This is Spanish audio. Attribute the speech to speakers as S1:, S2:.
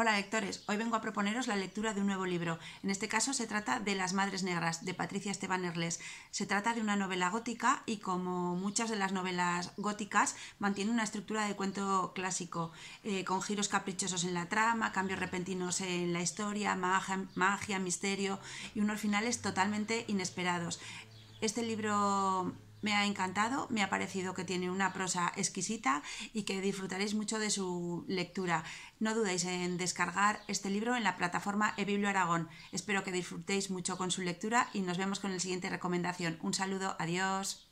S1: Hola lectores, hoy vengo a proponeros la lectura de un nuevo libro. En este caso se trata de Las Madres Negras, de Patricia Esteban Erles. Se trata de una novela gótica y como muchas de las novelas góticas mantiene una estructura de cuento clásico, eh, con giros caprichosos en la trama, cambios repentinos en la historia, magia, magia, misterio y unos finales totalmente inesperados. Este libro me ha encantado, me ha parecido que tiene una prosa exquisita y que disfrutaréis mucho de su lectura. No dudéis en descargar este libro en la plataforma eBiblio Aragón. Espero que disfrutéis mucho con su lectura y nos vemos con la siguiente recomendación. Un saludo, adiós.